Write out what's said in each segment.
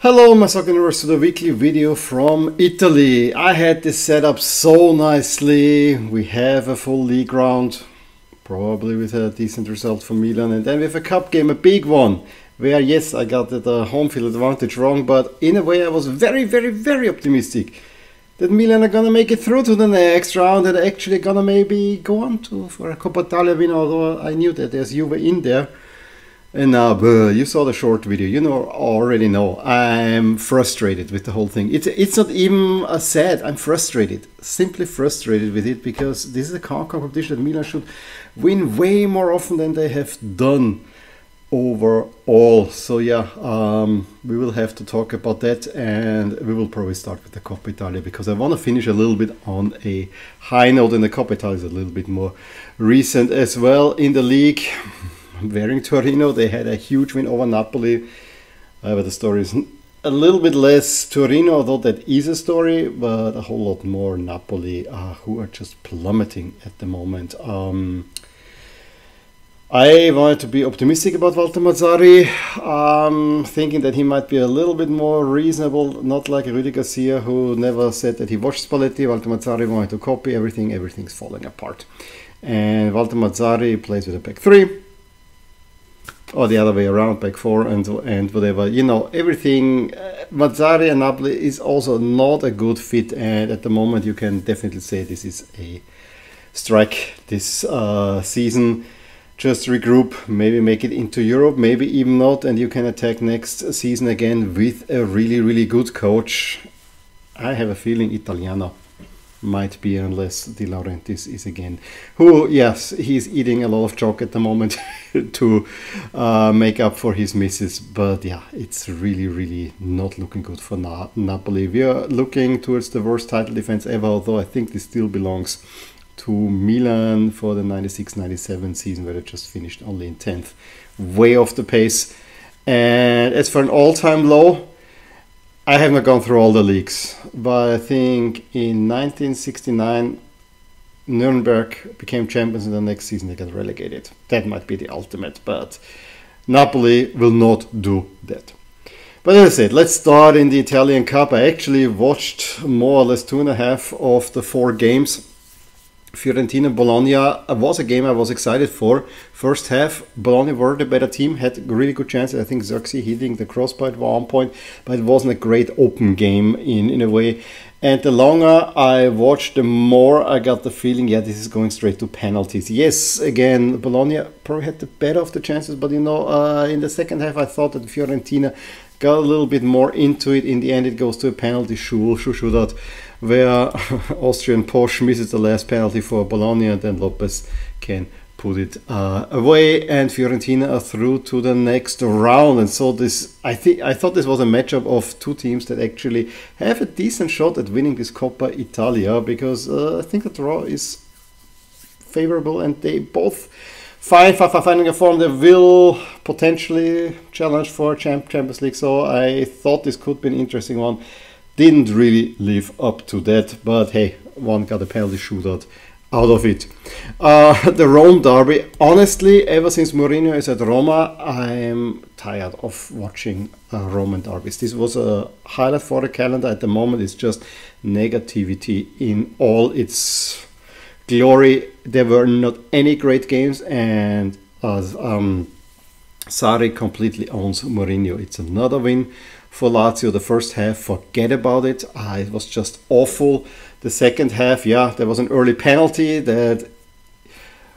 Hello, my soccer universe to the weekly video from Italy. I had this set up so nicely. We have a full league round, probably with a decent result for Milan, and then we have a cup game, a big one, where yes, I got the home field advantage wrong, but in a way I was very, very, very optimistic that Milan are gonna make it through to the next round and actually gonna maybe go on to for a Coppa Italia win, although I knew that there's Juve in there. And now, uh, you saw the short video. You know already know I'm frustrated with the whole thing. It's it's not even a sad. I'm frustrated, simply frustrated with it because this is a car competition that Milan should win way more often than they have done overall. So yeah, um, we will have to talk about that, and we will probably start with the Coppa Italia because I want to finish a little bit on a high note, and the Coppa Italia is a little bit more recent as well in the league wearing Torino. They had a huge win over Napoli. Uh, but the story is a little bit less Torino, although that is a story, but a whole lot more Napoli, uh, who are just plummeting at the moment. Um, I wanted to be optimistic about Walter Mazzarri, um, thinking that he might be a little bit more reasonable, not like Rudi Garcia, who never said that he watched Spalletti. Walter Mazzarri wanted to copy everything, everything's falling apart. And Walter Mazzarri plays with a back three or the other way around, back four and and whatever. You know, everything. Uh, Mazzarri and Napoli is also not a good fit, and at the moment you can definitely say this is a strike this uh, season. Just regroup, maybe make it into Europe, maybe even not, and you can attack next season again with a really, really good coach. I have a feeling Italiano might be unless De Laurentiis is again. Who yes he's eating a lot of chalk at the moment to uh, make up for his misses but yeah it's really really not looking good for Na- Napoli. We are looking towards the worst title defense ever although I think this still belongs to Milan for the 96-97 season where they just finished only in 10th way off the pace. And as for an all-time low I have not gone through all the leaks, but I think in 1969, Nuremberg became champions, and the next season they got relegated. That might be the ultimate, but Napoli will not do that. But as I said, let's start in the Italian Cup. I actually watched more or less two and a half of the four games Fiorentina Bologna was a game I was excited for. First half, Bologna were the better team, had really good chances. I think Zirkzee hitting the crossbar at one point, but it wasn't a great open game in, in a way. And the longer I watched, the more I got the feeling, yeah, this is going straight to penalties. Yes, again, Bologna probably had the better of the chances, but you know, uh, in the second half, I thought that Fiorentina got a little bit more into it. In the end, it goes to a penalty shootout where Austrian Posch misses the last penalty for Bologna and then Lopez can put it uh, away and Fiorentina are through to the next round and so this I think I thought this was a matchup of two teams that actually have a decent shot at winning this Coppa Italia because uh, I think the draw is favorable and they both find for finding a form they will potentially challenge for Champions League so I thought this could be an interesting one didn't really live up to that, but hey, one got a penalty shootout out of it. Uh, the Rome derby, honestly, ever since Mourinho is at Roma, I'm tired of watching uh, Roman derbies. This was a highlight for the calendar. At the moment, it's just negativity in all its glory. There were not any great games, and uh, um, completely owns Mourinho. It's another win for Lazio. The first half, forget about it. Ah, it was just awful. The second half, yeah, there was an early penalty that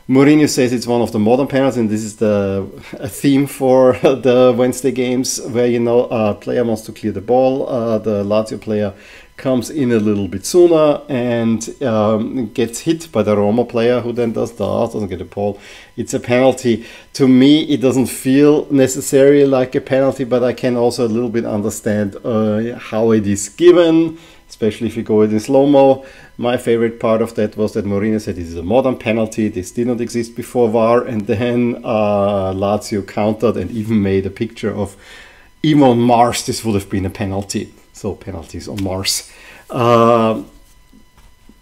Mourinho says it's one of the modern penalties, and this is the a theme for the Wednesday games where you know a player wants to clear the ball, uh, the Lazio player comes in a little bit sooner and um, gets hit by the Roma player who then does that, doesn't get a ball. It's a penalty. To me, it doesn't feel necessarily like a penalty, but I can also a little bit understand uh, how it is given, especially if you go in slow mo. My favorite part of that was that Mourinho said this is a modern penalty. This did not exist before VAR, and then uh, Lazio countered and even made a picture of even on Mars. This would have been a penalty so penalties on Mars. Uh,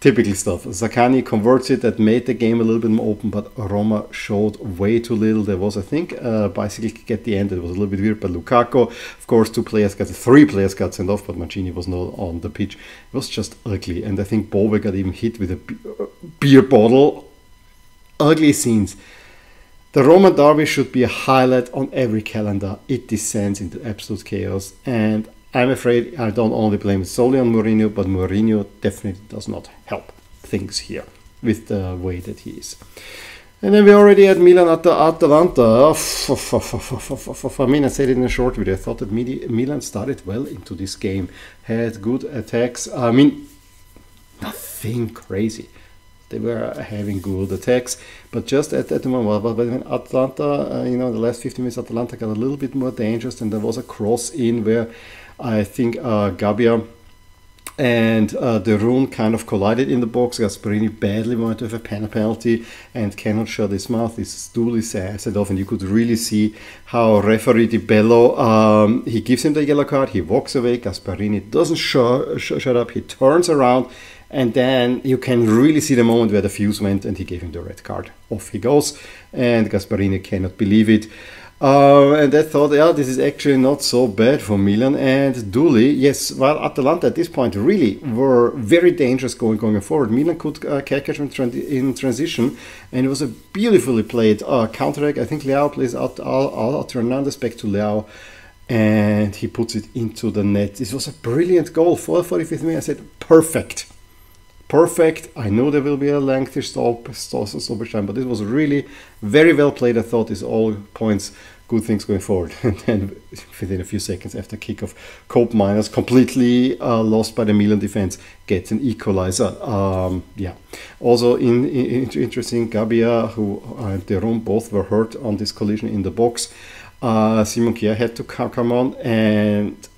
typical stuff. Zaccagni converts it, that made the game a little bit more open, but Roma showed way too little. There was, I think, a bicycle kick at the end. It was a little bit weird, but Lukaku, of course, two players got, three players got sent off, but Mancini was not on the pitch. It was just ugly, and I think Bove got even hit with a beer bottle. Ugly scenes. The Roman derby should be a highlight on every calendar. It descends into absolute chaos, and I'm afraid I don't only blame it solely on Mourinho, but Mourinho definitely does not help things here with the way that he is. And then we already had Milan at the Atalanta. I mean, I said it in a short video. I thought that Milan started well into this game, had good attacks. I mean, nothing crazy. They were having good attacks, but just at, at the moment, but when Atalanta, uh, you know, the last 15 minutes, Atalanta got a little bit more dangerous, and there was a cross in where I think uh, Gabbia and uh, De Roon kind of collided in the box. Gasperini badly wanted to have a penalty and cannot shut his mouth. His stool is set off, and you could really see how referee Di Bello um, he gives him the yellow card. He walks away. Gasperini doesn't sh- sh- shut up. He turns around, and then you can really see the moment where the fuse went, and he gave him the red card. Off he goes, and Gasperini cannot believe it. Uh, and I thought, yeah, this is actually not so bad for Milan. And Dulli, yes, while Atalanta at this point really were very dangerous going going forward, Milan could uh, catch him in transition, and it was a beautifully played uh, counterattack. I think Leao plays out, out, out Hernandez back to Leao, and he puts it into the net. This was a brilliant goal for 45th minute. I said, perfect perfect. I know there will be a lengthy stop, time, but this was really very well played. I thought is all points good things going forward. and then within a few seconds after kickoff, Koopmeiners completely uh, lost by the Milan defense gets an equalizer. Um, yeah. Also in, in, interesting, Gabbia who and De Roon both were hurt on this collision in the box. Uh, Simon Kjær had to come on and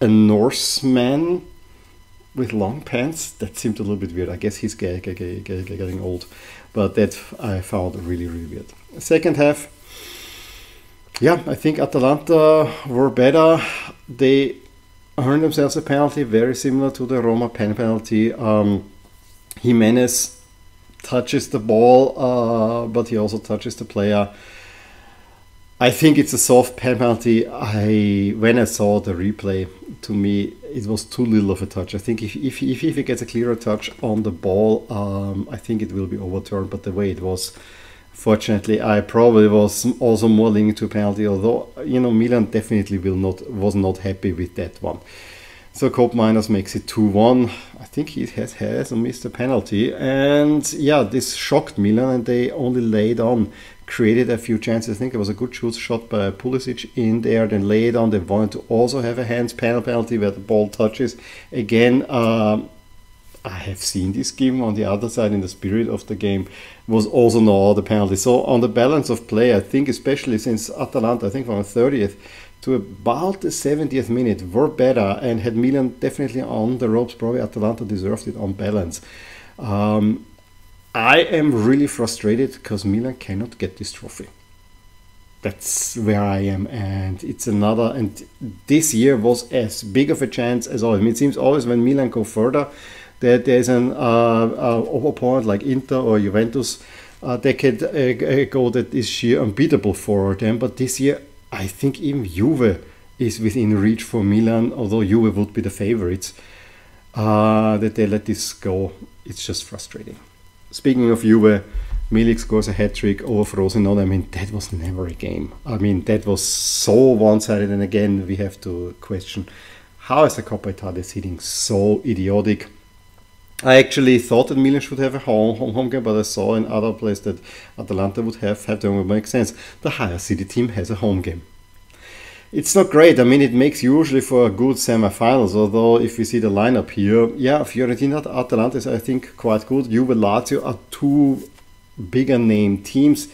a Norseman with long pants. That seemed a little bit weird. I guess he's getting old, but that I found really, really weird. Second half, yeah, I think Atalanta were better. They earned themselves a penalty very similar to the Roma pen penalty. Um, Jimenez touches the ball, uh, but he also touches the player. I think it's a soft penalty. I when I saw the replay, to me it was too little of a touch. I think if if if, he gets a clearer touch on the ball, um, I think it will be overturned. But the way it was, fortunately, I probably was also more leaning to penalty. Although you know Milan definitely will not was not happy with that one. So Koopmeiners makes it 2-1. I think he has, has missed a penalty. And yeah, this shocked Milan and they only laid on created a few chances. I think it was a good shoot shot by Pulisic in there, then laid on. They wanted to also have a hands panel penalty where the ball touches. Again, um, I have seen this game on the other side in the spirit of the game was also no other penalty. So on the balance of play, I think especially since Atalanta, I think from the 30th to about the 70th minute were better and had Milan definitely on the ropes. Probably Atalanta deserved it on balance. Um, I am really frustrated because Milan cannot get this trophy. That's where I am, and it's another. And this year was as big of a chance as always. I mean, it seems always when Milan go further, that there's an uh, uh, opponent like Inter or Juventus a decade ago that is sheer unbeatable for them. But this year, I think even Juve is within reach for Milan, although Juve would be the favorites. Uh, that they let this go, it's just frustrating. Speaking of Juve, Milik scores a hat trick over Frosinone. I mean, that was never a game. I mean, that was so one sided. And again, we have to question how is the Coppa Italia seating so idiotic? I actually thought that Milan should have a home, home, home game, but I saw in other places that Atalanta would have, have to make sense. The higher city team has a home game it's not great. I mean, it makes usually for a good semi-finals. Although if we see the lineup here, yeah, Fiorentina, Atalanta is I think quite good. Juve, Lazio are two bigger name teams,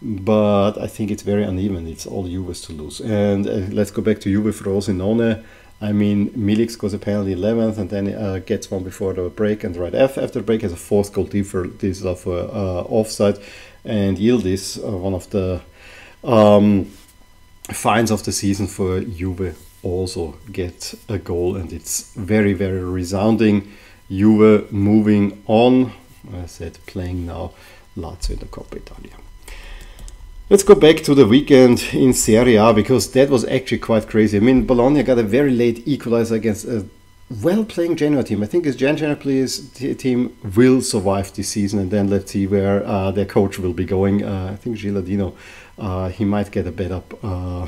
but I think it's very uneven. It's all Juve's to lose. And uh, let's go back to Juve Frosinone. I mean, Milik scores a penalty 11th and then uh, gets one before the break and right after the break has a fourth goal differ. This of uh, offside and Yildiz, uh, one of the um, finds of the season for Juve also get a goal, and it's very, very resounding. Juve moving on. I said playing now Lazio in the Coppa Italia. Let's go back to the weekend in Serie A because that was actually quite crazy. I mean, Bologna got a very late equalizer against a well-playing Genoa team. I think his Genoa team will survive this season, and then let's see where uh, their coach will be going. Uh, I think Gilardino, uh, he might get a better uh,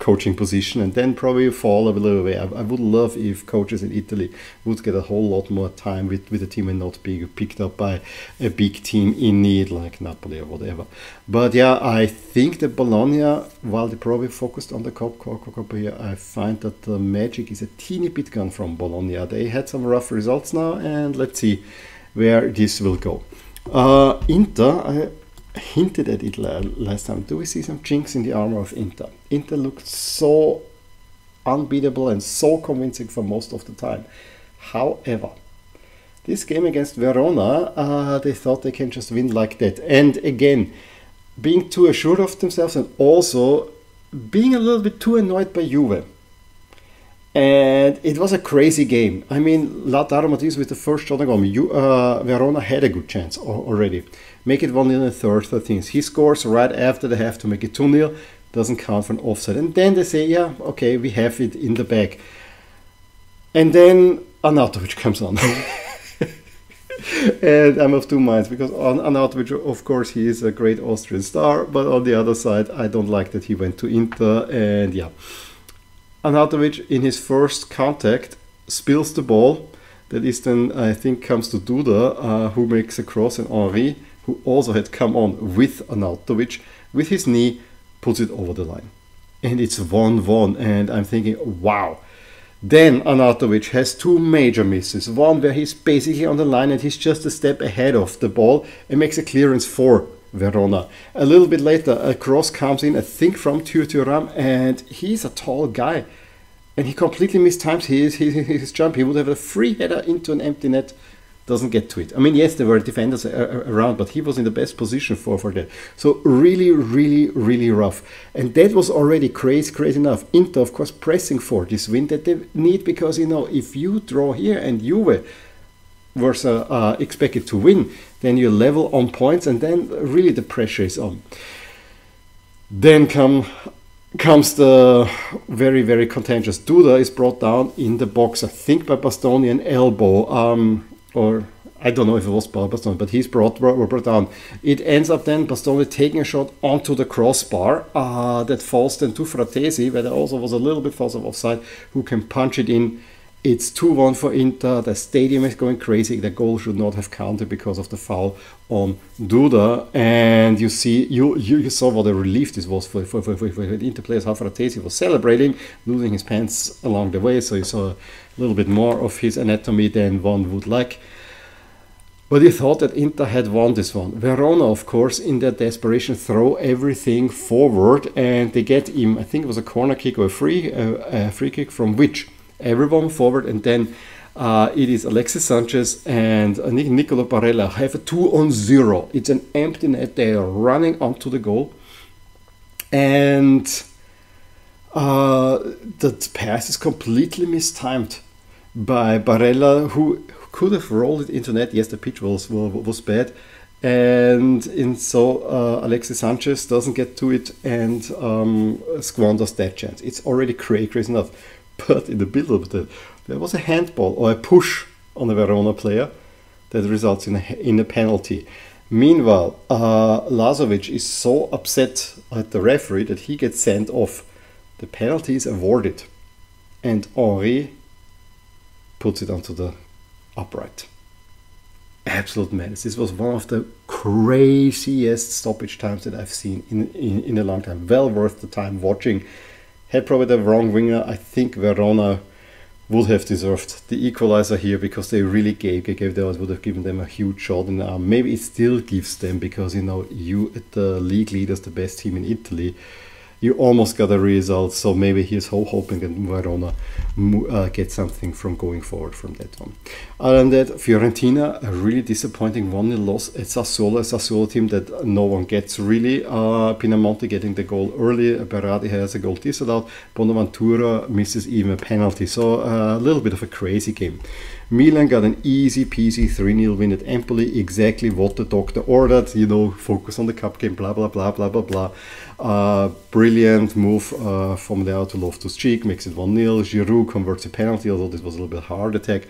coaching position and then probably fall a little away. I, I, would love if coaches in Italy would get a whole lot more time with, with the team and not being picked up by a big team in need like Napoli or whatever. But yeah, I think that Bologna, while they probably focused on the Cup, Cup here, I find that the magic is a teeny bit gone from Bologna. They had some rough results now and let's see where this will go. Uh, Inter, I, hinted at it last time. Do we see some chinks in the armor of Inter? Inter looked so unbeatable and so convincing for most of the time. However, this game against Verona, uh, they thought they can just win like that. And again, being too assured of themselves and also being a little bit too annoyed by Juve. And it was a crazy game. I mean, Lautaro Martinez with the first shot on goal. Uh, Verona had a good chance already make it 1 0 in the third, 13. He scores right after they have to make it 2 0, doesn't count for an offside. And then they say, yeah, okay, we have it in the bag. And then Arnautovic comes on. and I'm of two minds because on Arnautovic, of course, he is a great Austrian star, but on the other side, I don't like that he went to Inter. And yeah, Arnautovic, in his first contact, spills the ball. That is then, I think, comes to Duda, uh, who makes a cross, and Henry, who also had come on with Arnautovic, with his knee, puts it over the line. And it's 1 1. And I'm thinking, wow. Then Arnautovic has two major misses. One where he's basically on the line and he's just a step ahead of the ball and makes a clearance for Verona. A little bit later, a cross comes in, I think from Thuram, and he's a tall guy. And he completely mistimes his, his, his jump. He would have a free header into an empty net doesn't get to it. I mean, yes, there were defenders uh, uh, around, but he was in the best position for, for that. So really, really, really rough. And that was already crazy, crazy enough. Inter, of course, pressing for this win that they need because, you know, if you draw here and Juve were uh, expected to win, then you level on points and then really the pressure is on. Then come comes the very, very contentious. Duda is brought down in the box, I think by Bastoni and elbow. Um, or I don't know if it was Bastoni, but he's brought, brought down. It ends up then Bastoni taking a shot onto the crossbar uh, that falls then to Fratesi, where there also was a little bit false of offside, who can punch it in. It's 2 1 for Inter. The stadium is going crazy. The goal should not have counted because of the foul on Duda. And you see, you, you, you saw what a relief this was for, for, for, for, for Inter players. How Fratesi was celebrating, losing his pants along the way. So you saw a little bit more of his anatomy than one would like. But he thought that Inter had won this one. Verona, of course, in their desperation, throw everything forward and they get him. I think it was a corner kick or a free, uh, a free kick from which everyone forward, and then uh, it is Alexis Sanchez and Nicolo Barella have a two on zero. It's an empty net. They are running onto the goal, and uh, the pass is completely mistimed by Barella, who could have rolled it into net. Yes, the pitch was was bad, and so uh, Alexis Sanchez doesn't get to it and um, squanders that chance. It's already crazy enough, but in the build-up, that there was a handball or a push on a Verona player that results in a in a penalty. Meanwhile, uh, Lazovic is so upset at the referee that he gets sent off. The penalty is awarded, and Henry puts it onto the upright. Absolute madness. This was one of the craziest stoppage times that I've seen in, in, in a long time. Well worth the time watching. Had probably the wrong winger. I think Verona would have deserved the equalizer here because they really gave, They gave them, would have given them a huge shot in the uh, arm. Maybe it still gives them because you know you the league leaders, the best team in Italy you almost got a result. So maybe he's hoping that Verona uh, get something from going forward from that one. Other than that, Fiorentina, a really disappointing 1 0 loss at Sassuolo, a Sassuolo team that no one gets really. Uh, Pinamonti getting the goal early, Berardi has a goal disallowed, Bonaventura misses even a penalty. So uh, a little bit of a crazy game. Milan got an easy peasy 3-0 win at Empoli, exactly what the doctor ordered, you know, focus on the cup game, blah, blah, blah, blah, blah, blah. Uh, brilliant move uh, from there to Loftus-Cheek, makes it 1-0. Giroud converts a penalty, although this was a little bit hard attack.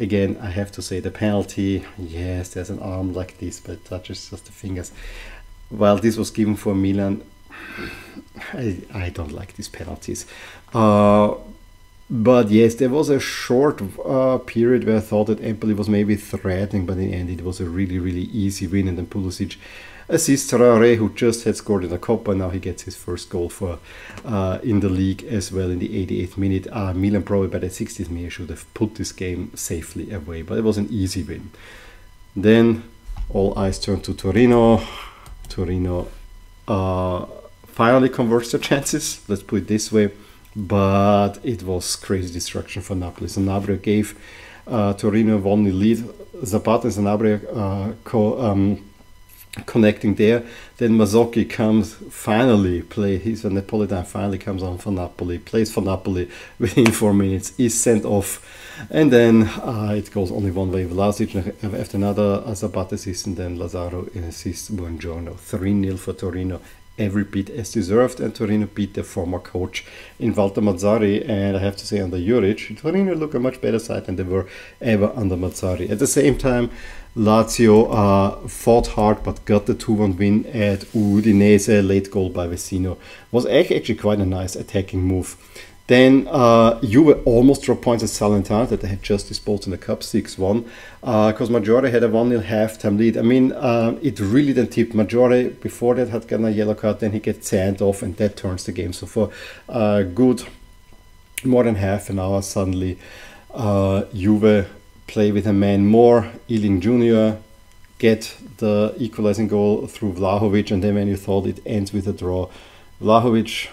Again, I have to say the penalty, yes, there's an arm like this, but touches just the fingers. While this was given for Milan, I, I don't like these penalties. Uh, but yes, there was a short uh, period where I thought that Empoli was maybe threatening, but in the end it was a really, really easy win. And then Pulisic assists Traore, who just had scored in the Coppa. And now he gets his first goal for uh, in the league as well in the 88th minute. Uh, Milan probably by the 60th minute should have put this game safely away, but it was an easy win. Then all eyes turned to Torino. Torino uh, finally converts their chances. Let's put it this way but it was crazy destruction for Napoli. Sanabria gave uh, Torino one lead. Zapata and Sanabria uh, co, um, connecting there. Then Mazzocchi comes finally play. He's a Napolitan. Finally comes on for Napoli. Plays for Napoli within four minutes. Is sent off, and then uh, it goes only one way. Vlasic after another Zapata assist, and then Lazaro assists Buongiorno. Three 0 for Torino every bit as deserved, and Torino beat their former coach in Walter Mazzarri. And I have to say, under Juric, Torino look a much better side than they were ever under Mazzarri. At the same time, Lazio uh, fought hard but got the 2 1 win at Udinese. Late goal by Vecino was actually quite a nice attacking move. Then uh, Juve almost dropped points at Salernitana that they had just disposed in the Cup 6 1 because uh, Maggiore had a 1 0 halftime lead. I mean, uh, it really then tipped. Maggiore before that had gotten a yellow card, then he gets sent off, and that turns the game. So for uh, good more than half an hour, suddenly uh, Juve play with a man more. Iling Jr. get the equalizing goal through Vlahovic, and then when you thought it ends with a draw, Vlahovic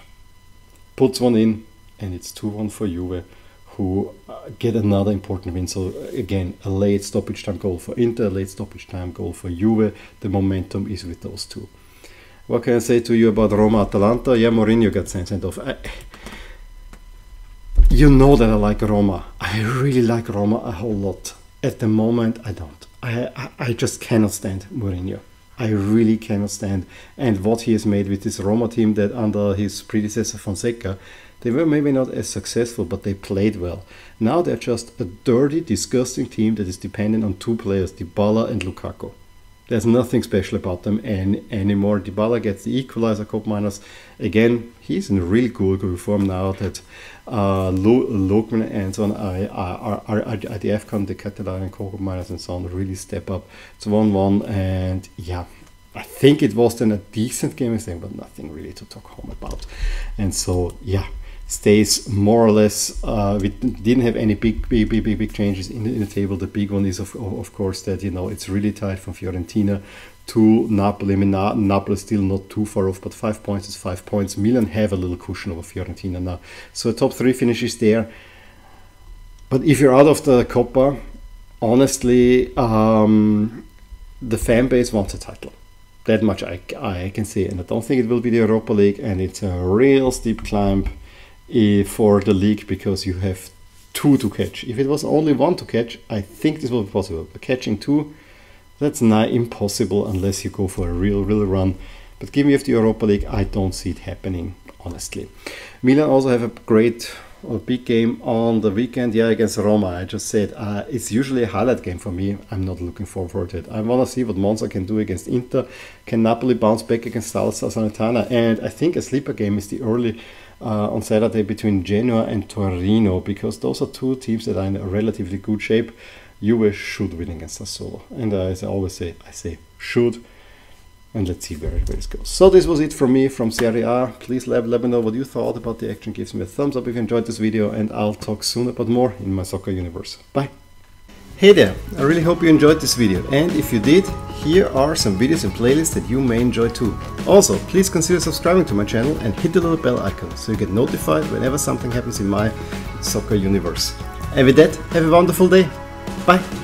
puts one in and it's 2 1 for Juve, who uh, get another important win. So, again, a late stoppage time goal for Inter, a late stoppage time goal for Juve. The momentum is with those two. What can I say to you about Roma Atalanta? Yeah, Mourinho got sent off. I, you know that I like Roma. I really like Roma a whole lot. At the moment, I don't. I, I, I just cannot stand Mourinho. I really cannot stand. And what he has made with this Roma team that under his predecessor Fonseca, they were maybe not as successful, but they played well. Now they're just a dirty, disgusting team that is dependent on two players, Dybala and Lukaku. There's nothing special about them any, anymore. Dybala gets the equalizer Koopmeiners. Again, he's in really cool, good form now that uh, Lookman and so on are, are, are, at the AFCON, the Catalan and Koopmeiners and so on really step up. It's 1 1, and yeah, I think it was then a decent game, I think, but nothing really to talk home about. And so, yeah, stays more or less. Uh, we didn't have any big, big, big, big, big changes in the, in the table. The big one is, of, of course, that you know it's really tight from Fiorentina to Napoli. I mean, Na- Napoli is still not too far off, but five points is five points. Milan have a little cushion over Fiorentina now, so top three finishes there. But if you're out of the Coppa, honestly, um, the fan base wants a title. That much I, I can say, and I don't think it will be the Europa League, and it's a real steep climb for the league because you have two to catch. If it was only one to catch, I think this will be possible. But catching two, that's nigh impossible unless you go for a real, real run. But given you have the Europa League, I don't see it happening, honestly. Milan also have a great or big game on the weekend, yeah, against Roma. I just said uh, it's usually a highlight game for me. I'm not looking forward to it. I want to see what Monza can do against Inter. Can Napoli bounce back against Salernitana? And I think a sleeper game is the early uh, on Saturday between Genoa and Torino because those are two teams that are in a relatively good shape. Juve should win against Sassuolo, and as I always say, I say should, and let's see where, where it goes. So this was it from me from Serie A. Please let, let me know what you thought about the action. Give me a thumbs up if you enjoyed this video, and I'll talk soon about more in my soccer universe. Bye. Hey there, I really hope you enjoyed this video and if you did, here are some videos and playlists that you may enjoy too. Also, please consider subscribing to my channel and hit the little bell icon so you get notified whenever something happens in my soccer universe. And with that, have a wonderful day. Bye!